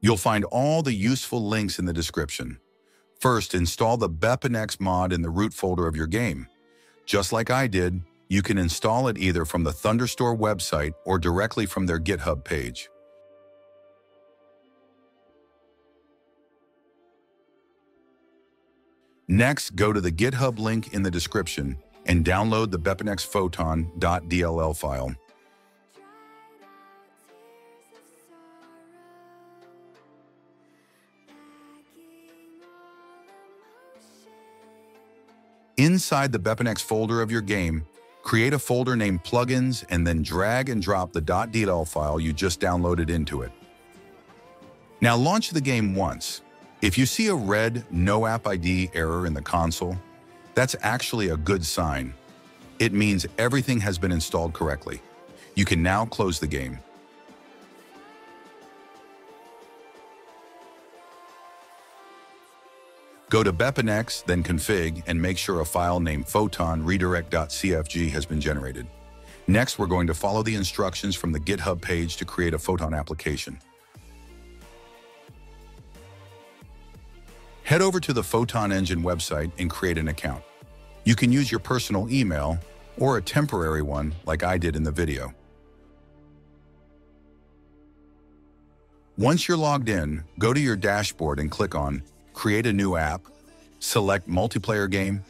You'll find all the useful links in the description. First, install the BepInEx mod in the root folder of your game. Just like I did, you can install it either from the Thunderstore website or directly from their GitHub page. Next, go to the GitHub link in the description and download the BepInEx Photon.dll file. Inside the BepInEx folder of your game, create a folder named Plugins and then drag and drop the .dll file you just downloaded into it. Now launch the game once. If you see a red No App ID error in the console, that's actually a good sign. It means everything has been installed correctly. You can now close the game. Go to BepInEx, then config, and make sure a file named photon redirect.cfg has been generated. Next, we're going to follow the instructions from the GitHub page to create a Photon application. Head over to the Photon Engine website and create an account. You can use your personal email or a temporary one like I did in the video. Once you're logged in, go to your dashboard and click on create a new app, select multiplayer game,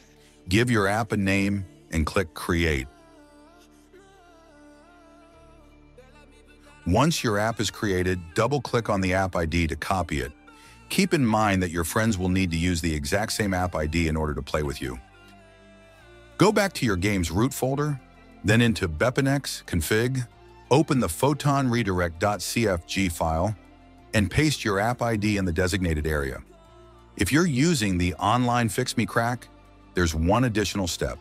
give your app a name, and click create. Once your app is created, double-click on the app ID to copy it. Keep in mind that your friends will need to use the exact same app ID in order to play with you. Go back to your game's root folder, then into BepInEx config, open the photonredirect.cfg file, and paste your app ID in the designated area. If you're using the online Fix Me Crack, there's one additional step.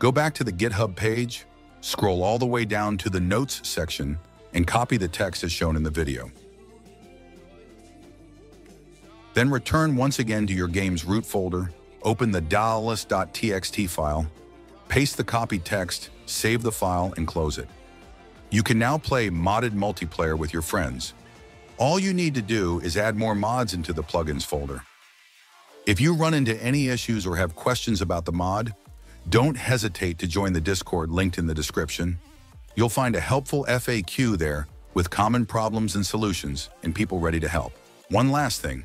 Go back to the GitHub page, scroll all the way down to the Notes section, and copy the text as shown in the video. Then return once again to your game's root folder, open the Dallas.txt file, paste the copied text, save the file, and close it. You can now play modded multiplayer with your friends. All you need to do is add more mods into the plugins folder. If you run into any issues or have questions about the mod, don't hesitate to join the Discord linked in the description. You'll find a helpful FAQ there with common problems and solutions and people ready to help. One last thing,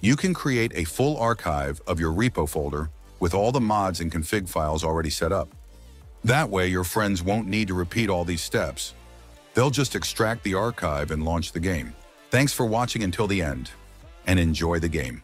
you can create a full archive of your repo folder with all the mods and config files already set up. That way, your friends won't need to repeat all these steps. They'll just extract the archive and launch the game. Thanks for watching until the end, and enjoy the game.